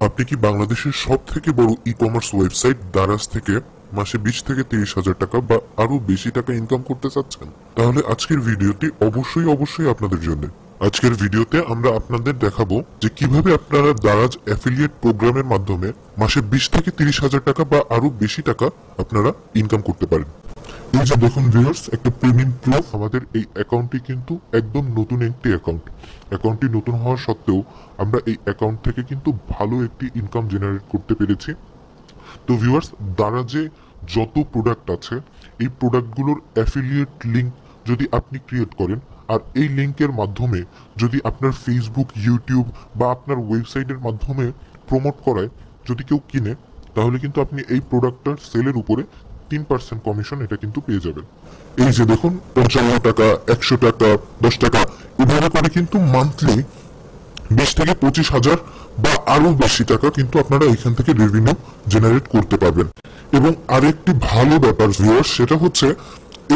আপনি কি বাংলাদেশের সব থেকে বড় ই কমার্স ওয়েবসাইট দারাজ থেকে মাসে বিশ থেকে তিরিশ হাজার টাকা বা আরও বেশি টাকা ইনকাম করতে চাচ্ছেন? তাহলে আজকের ভিডিওটি অবশ্যই অবশ্যই আপনাদের জন্য। আজকের ভিডিওতে আমরা আপনাদের দেখাবো যে কীভাবে আপনারা দারাজ অ্যাফিলিয়েট প্রোগ্রামের মাধ্যমে মাসে বিশ থেকে তিরিশ হাজার টাকা বা আরও বেশি টাকা আপনারা ইনকাম করতে পারেন। এই যে দেখুন ভিউয়ার্স একটা পেমেন্ট প্রুফ আমাদের এই অ্যাকাউন্টটি কিন্তু একদম নতুন একটি অ্যাকাউন্ট অ্যাকাউন্টটি নতুন হওয়া সত্ত্বেও আমরা এই অ্যাকাউন্ট থেকে কিন্তু ভালো একটি ইনকাম জেনারেট করতে পেরেছি। তো ভিউয়ার্স দ্বারা যে যত প্রোডাক্ট আছে, এই প্রোডাক্টগুলোর অ্যাফিলিয়েট লিঙ্ক যদি আপনি ক্রিয়েট করেন, আর এই লিঙ্কের মাধ্যমে যদি আপনার ফেসবুক ইউটিউব বা আপনার ওয়েবসাইটের মাধ্যমে প্রমোট করায়, যদি কেউ কিনে, তাহলে কিন্তু আপনি এই প্রোডাক্টটার সেলের উপরে তিন পার্সেন্ট কমিশন এটা কিন্তু পেয়ে যাবেন। এই যে দেখুন, পঞ্চান্ন টাকা, একশো টাকা, দশ টাকা, এভাবে করে কিন্তু মান্থলি বিশ থেকে পঁচিশ হাজার বা আরও বেশি টাকা কিন্তু আপনারা এখান থেকে রেভিনিউ জেনারেট করতে পারবেন। এবং আরেকটি ভালো ব্যাপার ভিউয়ার সেটা হচ্ছে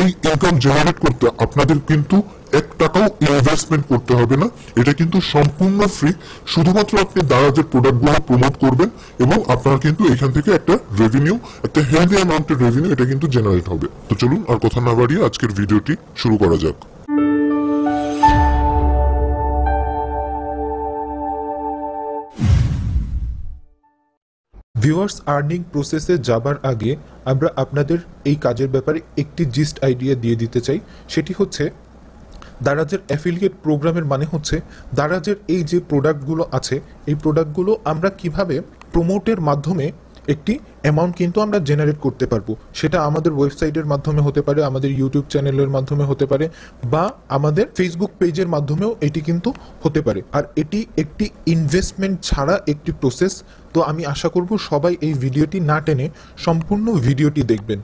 এই ইনকাম জেনারেট করতে আপনাদের কিন্তু এক টাকাও ইনভেস্টমেন্ট করতে হবে না। এটা কিন্তু সম্পূর্ণ ফ্রি শুধুমাত্র আপনি দারাজের প্রোডাক্টগুলো প্রমোট করবেন এবং আপনার কিন্তু এখান থেকে একটা রেভিনিউ একটা হেলদি অ্যামাউন্টের রেভিনিউ এটা কিন্তু জেনারেট হবে। তো চলুন আর কথা না বাড়িয়ে আজকের ভিডিওটি শুরু করা যাক। ভিউয়ার্স আর্নিং প্রসেসে যাবার আগে আমরা আপনাদের এই কাজের ব্যাপারে একটি জিস্ট আইডিয়া দিয়ে দিতে চাই। সেটি হচ্ছে দারাজের অ্যাফিলিয়েট প্রোগ্রামের মানে হচ্ছে দারাজের এই যে প্রোডাক্টগুলো আছে, এই প্রোডাক্টগুলো আমরা কীভাবে প্রমোটের মাধ্যমে একটি অ্যামাউন্ট কিন্তু আমরা জেনারেট করতে পারব। সেটা আমাদের ওয়েবসাইটের মাধ্যমে হতে পারে, আমাদের ইউটিউব চ্যানেলের মাধ্যমে হতে পারে, বা আমাদের ফেসবুক পেজের মাধ্যমেও এটি কিন্তু হতে পারে। আর এটি একটি ইনভেস্টমেন্ট ছাড়া একটি প্রসেস তো আমি আশা করব সবাই এই ভিডিওটি না টেনে সম্পূর্ণ ভিডিওটি দেখবেন।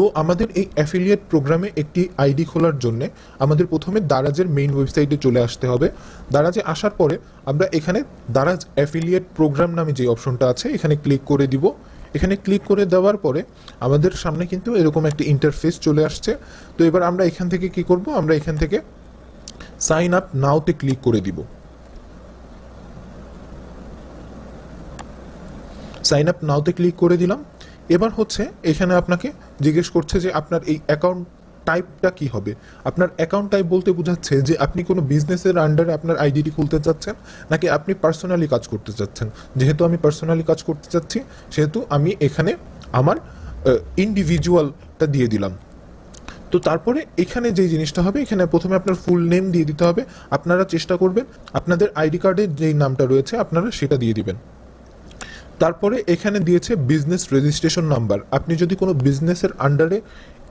তো আমাদের এই অ্যাফিলিয়েট প্রোগ্রামে একটি আইডি খোলার জন্য আমাদের প্রথমে দারাজের মেইন ওয়েবসাইটে চলে আসতে হবে। দারাজে আসার পরে আমরা এখানে দারাজ অ্যাফিলিয়েট প্রোগ্রাম নামে যে অপশনটা আছে, এখানে ক্লিক করে দিব। এখানে ক্লিক করে দেওয়ার পরে আমাদের সামনে কিন্তু এরকম একটি ইন্টারফেস চলে আসছে। তো এবার আমরা এখান থেকে কি করব? আমরা এখান থেকে সাইন আপ নাওতে ক্লিক করে দিব। সাইন আপ নাওতে ক্লিক করে দিলাম। এবার হচ্ছে এখানে আপনাকে জিজ্ঞেস করছে যে আপনার এই অ্যাকাউন্ট টাইপটা কি হবে? আপনার অ্যাকাউন্ট টাইপ বলতে বোঝাচ্ছে যে আপনি কোনো বিজনেসের আন্ডারে আপনার আইডিটি খুলতে চাচ্ছেন নাকি আপনি পার্সোনালি কাজ করতে চাচ্ছেন? যেহেতু আমি পার্সোনালি কাজ করতে চাচ্ছি, সেহেতু আমি এখানে আমার ইন্ডিভিজুয়ালটা দিয়ে দিলাম। তো তারপরে এখানে যে জিনিসটা হবে, এখানে প্রথমে আপনার ফুল নেম দিয়ে দিতে হবে। আপনারা চেষ্টা করবেন, আপনাদের আইডি কার্ডের যেই নামটা রয়েছে, আপনারা সেটা দিয়ে দিবেন। তারপরে এখানে দিয়েছে বিজনেস রেজিস্ট্রেশন নাম্বার আপনি যদি কোনো বিজনেসের আন্ডারে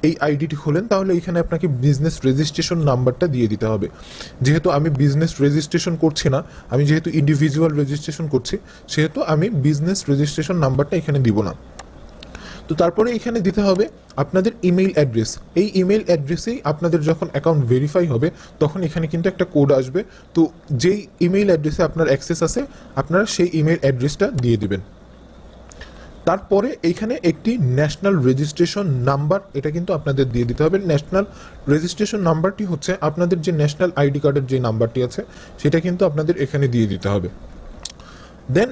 এই আইডিটি খোলেন, তাহলে এখানে আপনাকে বিজনেস রেজিস্ট্রেশন নাম্বারটা দিয়ে দিতে হবে। যেহেতু আমি বিজনেস রেজিস্ট্রেশন করছি না, আমি যেহেতু ইন্ডিভিজুয়াল রেজিস্ট্রেশন করছি, সেহেতু আমি বিজনেস রেজিস্ট্রেশন নাম্বারটা এখানে দিব না। তো তারপরে এখানে দিতে হবে আপনাদের ইমেইল অ্যাড্রেস এই ইমেইল অ্যাড্রেসেই আপনাদের যখন অ্যাকাউন্ট ভেরিফাই হবে, তখন এখানে কিন্তু একটা কোড আসবে। তো যেই ইমেইল অ্যাড্রেসে আপনার অ্যাক্সেস আছে, আপনারা সেই ইমেইল অ্যাড্রেসটা দিয়ে দিবেন। তারপরে এইখানে একটি ন্যাশনাল রেজিস্ট্রেশন নাম্বার এটা কিন্তু আপনাদের দিয়ে দিতে হবে। ন্যাশনাল রেজিস্ট্রেশন নাম্বারটি হচ্ছে আপনাদের যে ন্যাশনাল আইডি কার্ডের যে নাম্বারটি আছে, সেটা কিন্তু আপনাদের এখানে দিয়ে দিতে হবে। দেন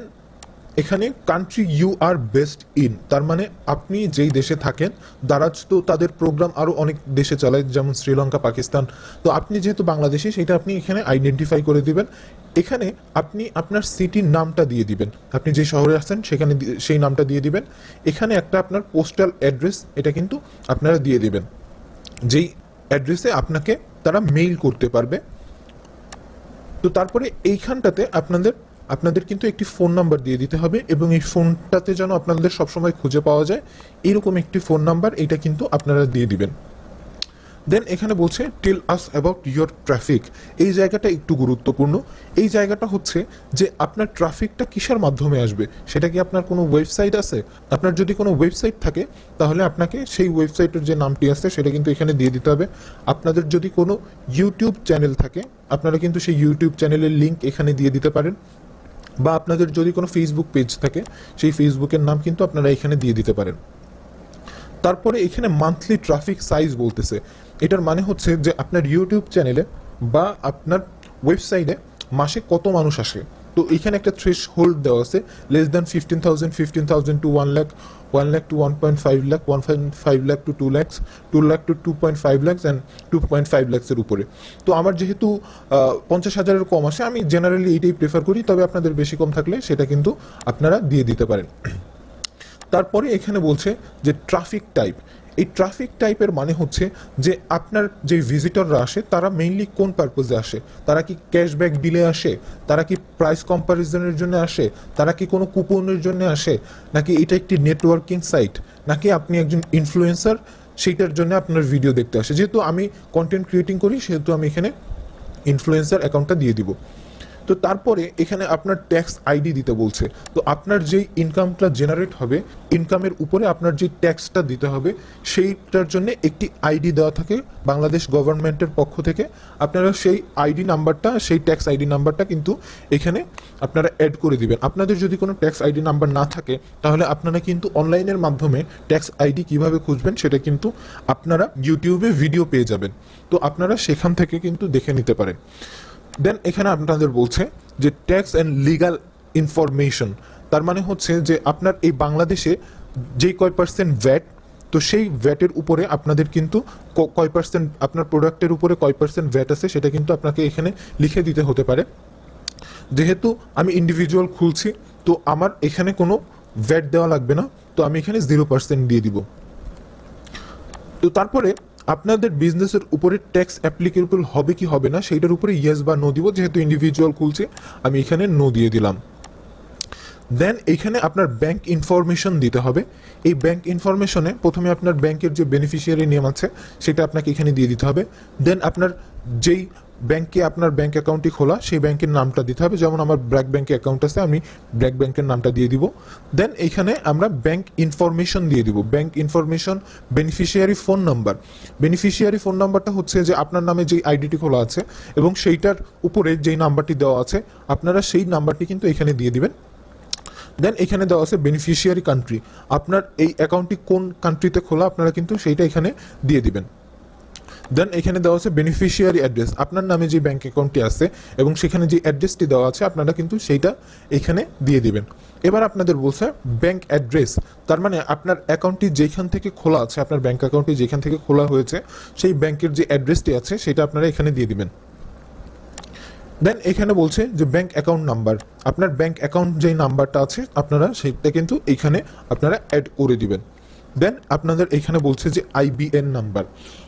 এখানে country you are based in তার মানে আপনি যেই দেশে থাকেন, দারাজ তো তাদের প্রোগ্রাম আরও অনেক দেশে চালায়, যেমন শ্রীলঙ্কা, পাকিস্তান। তো আপনি যেহেতু বাংলাদেশি, সেটা আপনি এখানে আইডেন্টিফাই করে দিবেন। এখানে আপনি আপনার সিটির নামটা দিয়ে দিবেন। আপনি যে শহরে আসছেন সেখানে সেই নামটা দিয়ে দিবেন। এখানে একটা আপনার পোস্টাল অ্যাড্রেস এটা কিন্তু আপনারা দিয়ে দিবেন। যেই অ্যাড্রেসে আপনাকে তারা মেইল করতে পারবে। তো তারপরে এইখানটাতে আপনাদের আপনাদের কিন্তু একটি ফোন নাম্বার দিয়ে দিতে হবে এবং এই ফোনটাতে যেন আপনাদের সবসময় খুঁজে পাওয়া যায়, এরকম একটি ফোন নাম্বার এটা কিন্তু আপনারা দিয়ে দিবেন। দেন এখানে বলছে tell us about your traffic এই জায়গাটা একটু গুরুত্বপূর্ণ। এই জায়গাটা হচ্ছে যে আপনার ট্রাফিকটা কিসের মাধ্যমে আসবে? সেটা কি আপনার কোনো ওয়েবসাইট আছে? আপনার যদি কোনো ওয়েবসাইট থাকে, তাহলে আপনাকে সেই ওয়েবসাইটের যে নামটি আছে, সেটা কিন্তু এখানে দিয়ে দিতে হবে। আপনাদের যদি কোনো ইউটিউব চ্যানেল থাকে, আপনারা কিন্তু সেই ইউটিউব চ্যানেলের লিঙ্ক এখানে দিয়ে দিতে পারেন। বা আপনাদের যদি কোনো ফেসবুক পেজ থাকে, সেই ফেসবুকের নাম কিন্তু আপনারা এখানে দিয়ে দিতে পারেন। তারপরে এখানে মান্থলি ট্রাফিক সাইজ বলতেছে। এটার মানে হচ্ছে যে আপনার ইউটিউব চ্যানেলে বা আপনার ওয়েবসাইটে মাসে কত মানুষ আসে? তো এখানে একটা থ্রেশ হোল্ড দেওয়া আছে less than fifteen thousand fifteen thousand to one lakh one lakh to one point five lakh one point five lakh to two lakhs two lakh to two point five lakhs and two point five ল্যাক্সের উপরে। তো আমার যেহেতু পঞ্চাশ হাজারের কম আসে, আমি generally এইটাই prefer করি, তবে আপনাদের বেশি কম থাকলে সেটা কিন্তু আপনারা দিয়ে দিতে পারেন। তারপরে এখানে বলছে যে ট্রাফিক টাইপ এই ট্রাফিক টাইপের মানে হচ্ছে যে আপনার যে ভিজিটররা আসে, তারা মেইনলি কোন পারপোজে আসে? তারা কি ক্যাশব্যাক ডিলে আসে? তারা কি প্রাইস কম্প্যারিজনের জন্য আসে? তারা কি কোনো কুপনের জন্য আসে? নাকি এটা একটি নেটওয়ার্কিং সাইট নাকি আপনি একজন ইনফ্লুয়েন্সার সেইটার জন্য আপনার ভিডিও দেখতে আসে? যেহেতু আমি কন্টেন্ট ক্রিয়েটিং করি, সেহেতু আমি এখানে ইনফ্লুয়েন্সার অ্যাকাউন্টটা দিয়ে দিব। তো তারপরে এখানে আপনার ট্যাক্স আইডি দিতে বলছে। তো আপনার যেই ইনকামটা জেনারেট হবে ইনকামের উপরে আপনার যে ট্যাক্সটা দিতে হবে, সেইটার জন্য একটি আইডি দেওয়া থাকে বাংলাদেশ গভর্নমেন্টের পক্ষ থেকে। আপনারা সেই আইডি নাম্বারটা সেই ট্যাক্স আইডি নাম্বারটা কিন্তু এখানে আপনারা অ্যাড করে দিবেন। আপনাদের যদি কোনো ট্যাক্স আইডি নাম্বার না থাকে, তাহলে আপনারা কিন্তু অনলাইনের মাধ্যমে ট্যাক্স আইডি কীভাবে খুঁজবেন সেটা কিন্তু আপনারা ইউটিউবে ভিডিও পেয়ে যাবেন। তো আপনারা সেখান থেকে কিন্তু দেখে নিতে পারেন। দেন এখানে আপনাদের বলছে যে ট্যাক্স অ্যান্ড লিগাল ইনফরমেশন তার মানে হচ্ছে যে আপনার এই বাংলাদেশে যেই কয় পার্সেন্ট ভ্যাট তো সেই ভ্যাটের উপরে আপনাদের কিন্তু কয় পার্সেন্ট আপনার প্রোডাক্টের উপরে কয় পার্সেন্ট ভ্যাট আছে সেটা কিন্তু আপনাকে এখানে লিখে দিতে হতে পারে। যেহেতু আমি ইন্ডিভিজুয়াল খুলছি, তো আমার এখানে কোনো ভ্যাট দেওয়া লাগবে না, তো আমি এখানে জিরো পার্সেন্ট দিয়ে দিব। তো তারপরে আপনাদের বিজনেসের উপরে ট্যাক্স অ্যাপ্লিকেবল হবে কি হবে না, সেইটার উপরে ইয়েস বা নো দিব, যেহেতু ইন্ডিভিজুয়াল খুলছে, আমি এখানে নো দিয়ে দিলাম। দেন এখানে আপনার ব্যাংক ইনফরমেশন দিতে হবে। এই ব্যাংক ইনফরমেশনে প্রথমে আপনার ব্যাংকের যে বেনিফিশিয়ারি নেম আছে, সেটা আপনাকে এখানে দিয়ে দিতে হবে। দেন আপনার যেই ব্যাংকে আপনার ব্যাংক অ্যাকাউন্টটি খোলা, সেই ব্যাংকের নামটা দিতে হবে। যেমন আমার ব্র্যাক ব্যাংকে অ্যাকাউন্ট আছে, আমি ব্র্যাক ব্যাংকের নামটা দিয়ে দিব। দেন এইখানে আমরা ব্যাংক ইনফরমেশন দিয়ে দিব। Bank information beneficiary phone number. Beneficiary phone নাম্বারটা হচ্ছে যে আপনার নামে যেই আইডিটি খোলা আছে এবং সেইটার উপরে যেই নাম্বারটি দেওয়া আছে, আপনারা সেই নাম্বারটি কিন্তু এখানে দিয়ে দিবেন। দেন এখানে দেওয়া আছে বেনিফিশিয়ারি কান্ট্রি আপনার এই অ্যাকাউন্টটি কোন কান্ট্রিতে খোলা, আপনারা কিন্তু সেইটা এখানে দিয়ে দিবেন। দেন এখানে দেওয়া আছে বেনিফিশিয়ারি অ্যাড্রেস আপনার নামে যে ব্যাংক অ্যাকাউন্টটি আছে এবং সেখানে যে অ্যাড্রেসটি দেওয়া আছে, আপনারা কিন্তু সেইটা এখানে দিয়ে দিবেন। এবার আপনাদের বলছে ব্যাংক অ্যাড্রেস তার মানে আপনার অ্যাকাউন্টটি যেখান থেকে খোলা আছে, আপনার ব্যাংক অ্যাকাউন্টটি যেখান থেকে খোলা হয়েছে, সেই ব্যাংকের যে অ্যাড্রেসটি আছে, সেটা আপনারা এখানে দিয়ে দিবেন। দেন এখানে বলছে যে ব্যাংক অ্যাকাউন্ট নাম্বার আপনার ব্যাংক অ্যাকাউন্ট যেই নাম্বারটা আছে, আপনারা সেটা কিন্তু এইখানে আপনারা অ্যাড করে দিবেন। দেন আপনাদের এখানে বলছে যে আইবিএন নাম্বার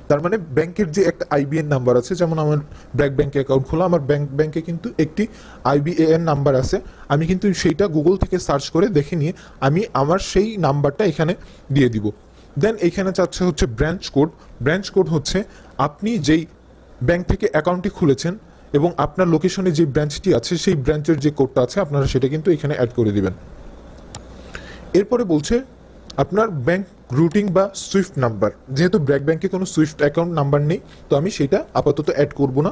তার মানে ব্যাংকের যে একটা আইবিএন নাম্বার আছে, যেমন আমার ব্র্যাক ব্যাংক অ্যাকাউন্ট খোলা, আমার ব্যাংক, ব্যাংকে কিন্তু একটি আইবিএন নাম্বার আছে। আমি কিন্তু সেইটা গুগল থেকে সার্চ করে দেখে নিয়ে আমি আমার সেই নাম্বারটা এখানে দিয়ে দিব। দেন এখানে চাচ্ছে হচ্ছে ব্রাঞ্চ কোড ব্রাঞ্চ কোড হচ্ছে আপনি যেই ব্যাংক থেকে অ্যাকাউন্টটি খুলেছেন এবং আপনার লোকেশনে যে ব্রাঞ্চটি আছে, সেই ব্রাঞ্চের যে কোডটা আছে, আপনারা সেটা কিন্তু এখানে অ্যাড করে দিবেন। এরপরে বলছে আপনার ব্যাংক রুটিং বা সুইফট নাম্বার। যেহেতু ব্র্যাক ব্যাংকে কোনো সুইফট অ্যাকাউন্ট নাম্বার নেই, তো আমি সেটা আপাতত অ্যাড করব না।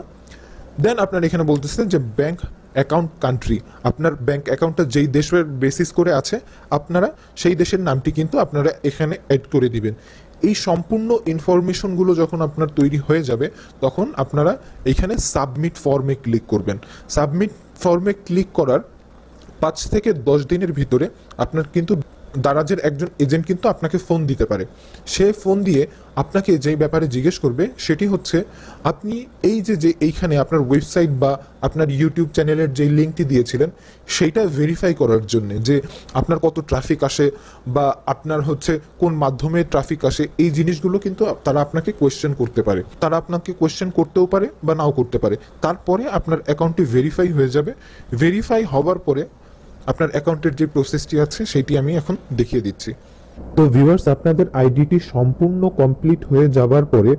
দেন আপনার এখানে বলতেছেন যে ব্যাংক অ্যাকাউন্ট কান্ট্রি। আপনার ব্যাংক অ্যাকাউন্টটা যেই দেশের বেসিস করে আছে, আপনারা সেই দেশের নামটি কিন্তু আপনারা এখানে অ্যাড করে দিবেন। এই সম্পূর্ণ ইনফরমেশনগুলো যখন আপনার তৈরি হয়ে যাবে, তখন আপনারা এখানে সাবমিট ফর্মে ক্লিক করবেন। সাবমিট ফর্মে ক্লিক করার পাঁচ থেকে দশ দিনের ভিতরে আপনার কিন্তু দারাজের একজন এজেন্ট কিন্তু আপনাকে ফোন দিতে পারে। সে ফোন দিয়ে আপনাকে যেই ব্যাপারে জিজ্ঞেস করবে সেটি হচ্ছে, আপনি এই যে যে এইখানে আপনার ওয়েবসাইট বা আপনার ইউটিউব চ্যানেলের যে লিঙ্কটি দিয়েছিলেন, সেইটা ভেরিফাই করার জন্য যে আপনার কত ট্রাফিক আসে বা আপনার হচ্ছে কোন মাধ্যমে ট্রাফিক আসে, এই জিনিসগুলো কিন্তু তারা আপনাকে কোয়েশ্চেন করতে পারে। তারা আপনাকে কোয়েশ্চেন করতেও পারে বা নাও করতে পারে। তারপরে আপনার অ্যাকাউন্টটি ভেরিফাই হয়ে যাবে। ভেরিফাই হওয়ার পরে আপনার অ্যাকাউন্টের যে প্রসেসটি আছে, সেটি আমি এখন দেখিয়ে দিচ্ছি। তো ভিউয়ার্স আপনাদের আইডিটি সম্পূর্ণ কমপ্লিট হয়ে যাবার পরে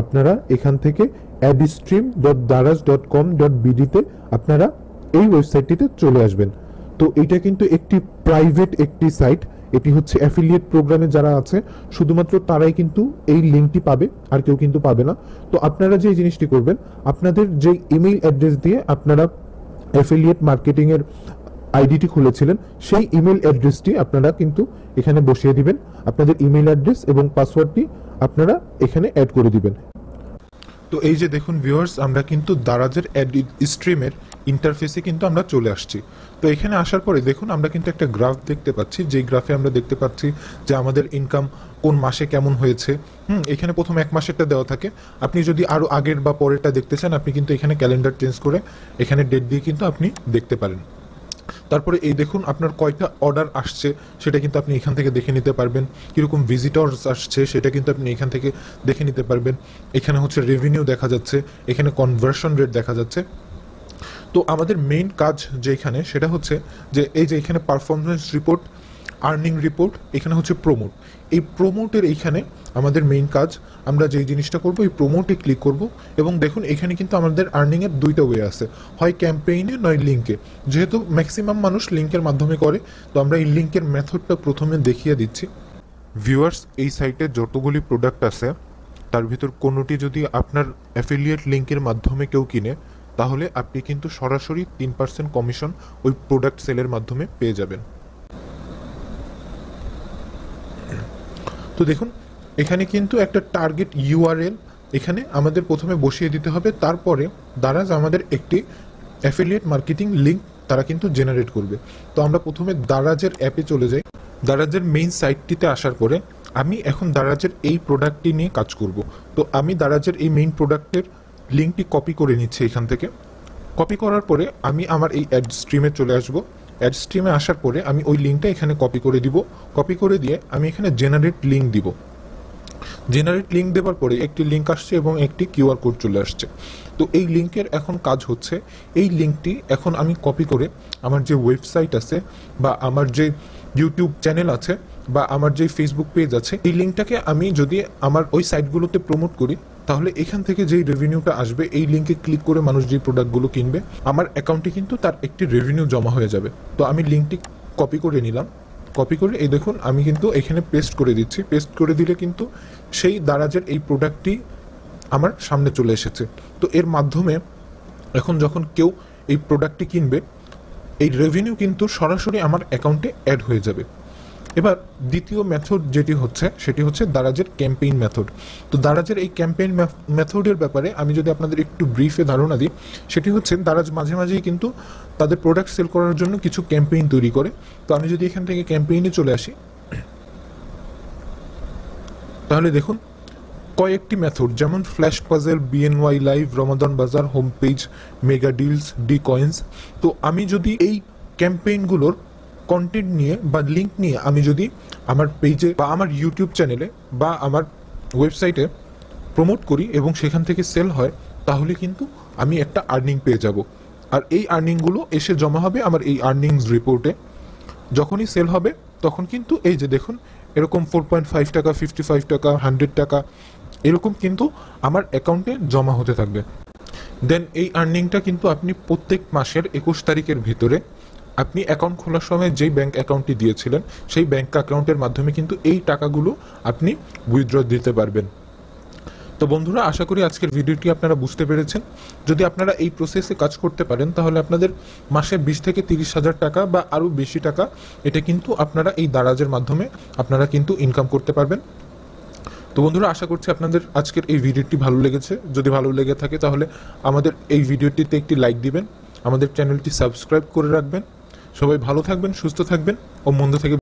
আপনারা এখান থেকে adstream dot Daraz dot com dot বিডিতে আপনারা এই ওয়েবসাইটটিতে চলে আসবেন। তো এটা কিন্তু একটি প্রাইভেট একটি সাইট এটি হচ্ছে অ্যাফিলিয়েট প্রোগ্রামে যারা আছে, শুধুমাত্র তারাই কিন্তু এই লিঙ্কটি পাবে, আর কেউ কিন্তু পাবে না। তো আপনারা যে জিনিসটি করবেন, আপনাদের যে ইমেইল অ্যাড্রেস দিয়ে আপনারা অ্যাফিলিয়েট মার্কেটিং এর আইডিটি খুলেছিলেন, সেই ইমেল অ্যাড্রেসটি আপনারা কিন্তু এখানে বসিয়ে দিবেন। আপনাদের ইমেল অ্যাড্রেস এবং পাসওয়ার্ডটি আপনারা এখানে অ্যাড করে দিবেন। তো এই যে দেখুন ভিউয়ার্স, আমরা কিন্তু দারাজের অ্যাড স্ট্রিমের ইন্টারফেসে কিন্তু আমরা চলে আসছি। তো এখানে আসার পরে দেখুন, আমরা কিন্তু একটা গ্রাফ দেখতে পাচ্ছি। যেই গ্রাফে আমরা দেখতে পাচ্ছি যে আমাদের ইনকাম কোন মাসে কেমন হয়েছে। হুম, এখানে প্রথম এক মাসেরটা দেওয়া থাকে। আপনি যদি আরও আগের বা পরেরটা দেখতে চান, আপনি কিন্তু এখানে ক্যালেন্ডার চেঞ্জ করে এখানে ডেট দিয়ে কিন্তু আপনি দেখতে পারেন। তারপরে এই দেখুন, আপনার কয়টা অর্ডার আসছে, সেটা কিন্তু আপনি এখান থেকে দেখে নিতে পারবেন। কীরকম ভিজিটর্স আসছে, সেটা কিন্তু আপনি এখান থেকে দেখে নিতে পারবেন। এখানে হচ্ছে রেভিনিউ দেখা যাচ্ছে, এখানে কনভার্সন রেট দেখা যাচ্ছে। তো আমাদের মেইন কাজ যেখানে, সেটা হচ্ছে যে, এই যে এখানে পারফরমেন্স রিপোর্ট আর্নিং রিপোর্ট এখানে হচ্ছে প্রোমোট এই প্রোমোটের এইখানে আমাদের মেইন কাজ, আমরা যেই জিনিসটা করব, এই প্রোমোটে ক্লিক করব। এবং দেখুন, এখানে কিন্তু আমাদের আর্নিংয়ের দুইটা ওয়ে আছে। হয় ক্যাম্পেইনে নয় লিঙ্কে যেহেতু ম্যাক্সিমাম মানুষ লিঙ্কের মাধ্যমে করে, তো আমরা এই লিঙ্কের মেথডটা প্রথমে দেখিয়ে দিচ্ছি। ভিউয়ার্স এই সাইটে যতগুলি প্রোডাক্ট আছে, তার ভিতর কোনোটি যদি আপনার অ্যাফিলিয়েট লিঙ্কের মাধ্যমে কেউ কিনে, তাহলে আপনি কিন্তু সরাসরি তিন পার্সেন্ট কমিশন ওই প্রোডাক্ট সেলের মাধ্যমে পেয়ে যাবেন। তো দেখুন, এখানে কিন্তু একটা টার্গেট ইউআরএল এখানে আমাদের প্রথমে বসিয়ে দিতে হবে, তারপরে দারাজ আমাদের একটি অ্যাফিলিয়েট মার্কেটিং লিঙ্ক তারা কিন্তু জেনারেট করবে। তো আমরা প্রথমে দারাজের অ্যাপে চলে যাই। দারাজের মেইন সাইটটিতে আসার পরে আমি এখন দারাজের এই প্রোডাক্টটি নিয়ে কাজ করব। তো আমি দারাজের এই মেইন প্রোডাক্টের লিঙ্কটি কপি করে নিচ্ছি এখান থেকে। কপি করার পরে আমি আমার এই অ্যাড স্ট্রিমে চলে আসব। অ্যাড স্ট্রিমে আসার পরে আমি ওই লিঙ্কটা এখানে কপি করে দিব। কপি করে দিয়ে আমি এখানে জেনারেট লিঙ্ক দিব। জেনারেট লিঙ্ক দেওয়ার পরে একটি লিঙ্ক আসছে এবং একটি কিউআর কোড চলে আসছে। তো এই লিঙ্কের এখন কাজ হচ্ছে, এই লিঙ্কটি এখন আমি কপি করে আমার যে ওয়েবসাইট আছে বা আমার যে ইউটিউব চ্যানেল আছে বা আমার যে ফেসবুক পেজ আছে, এই লিঙ্কটাকে আমি যদি আমার ওই সাইটগুলোতে প্রমোট করি তাহলে এখান থেকে যেই রেভিনিউটা আসবে, এই লিঙ্কে ক্লিক করে মানুষ যে প্রোডাক্টগুলো কিনবে, আমার অ্যাকাউন্টে কিন্তু তার একটি রেভিনিউ জমা হয়ে যাবে। তো আমি লিঙ্কটি কপি করে নিলাম। কপি করে এই দেখুন, আমি কিন্তু এখানে পেস্ট করে দিচ্ছি। পেস্ট করে দিলে কিন্তু সেই দারাজের এই প্রোডাক্টটি আমার সামনে চলে এসেছে। তো এর মাধ্যমে এখন যখন কেউ এই প্রোডাক্টটি কিনবে, এই রেভিনিউ কিন্তু সরাসরি আমার অ্যাকাউন্টে অ্যাড হয়ে যাবে। এবার দ্বিতীয় মেথড যেটি হচ্ছে, সেটি হচ্ছে দারাজের ক্যাম্পেইন মেথড তো দারাজের এই ক্যাম্পেইন মেথডের ব্যাপারে আমি যদি আপনাদের একটু ব্রিফে ধারণা দিই, সেটি হচ্ছে দারাজ মাঝে মাঝেই কিন্তু তাদের প্রোডাক্ট সেল করার জন্য কিছু ক্যাম্পেইন তৈরি করে। তো আমি যদি এখান থেকে ক্যাম্পেইনে চলে আসি, তাহলে দেখুন, কয়েকটি মেথড যেমন flash puzzle BNY live Ramadan বাজার home page mega deals D coins তো আমি যদি এই ক্যাম্পেইনগুলোর কন্টেন্ট নিয়ে বা লিঙ্ক নিয়ে আমি যদি আমার পেজে বা আমার ইউটিউব চ্যানেলে বা আমার ওয়েবসাইটে প্রমোট করি এবং সেখান থেকে সেল হয়, তাহলে কিন্তু আমি একটা আর্নিং পেয়ে যাব। আর এই আর্নিংগুলো এসে জমা হবে আমার এই আর্নিংস রিপোর্টে যখনই সেল হবে, তখন কিন্তু এই যে দেখুন, এরকম ফোর পয়েন্ট ফাইভ টাকা ফিফটি ফাইভ টাকা হান্ড্রেড টাকা, এরকম কিন্তু আমার অ্যাকাউন্টে জমা হতে থাকবে। দেন এই আর্নিংটা কিন্তু আপনি প্রত্যেক মাসের একুশ তারিখের ভিতরে আপনি অ্যাকাউন্ট খোলার সময় যেই ব্যাংক অ্যাকাউন্টটি দিয়েছিলেন, সেই ব্যাংক অ্যাকাউন্টের মাধ্যমে কিন্তু এই টাকাগুলো আপনি উইথড্র দিতে পারবেন। তো বন্ধুরা, আশা করি আজকের ভিডিওটি আপনারা বুঝতে পেরেছেন। যদি আপনারা এই প্রসেসে কাজ করতে পারেন, তাহলে আপনাদের মাসে বিশ থেকে তিরিশ হাজার টাকা বা আরও বেশি টাকা, এটা কিন্তু আপনারা এই দারাজের মাধ্যমে আপনারা কিন্তু ইনকাম করতে পারবেন। তো বন্ধুরা, আশা করছি আপনাদের আজকের এই ভিডিওটি ভালো লেগেছে। যদি ভালো লেগে থাকে, তাহলে আমাদের এই ভিডিওটিতে একটি লাইক দিবেন। আমাদের চ্যানেলটি সাবস্ক্রাইব করে রাখবেন। সবাই ভালো থাকবেন সুস্থ থাকবেন ও মন্দ থেকে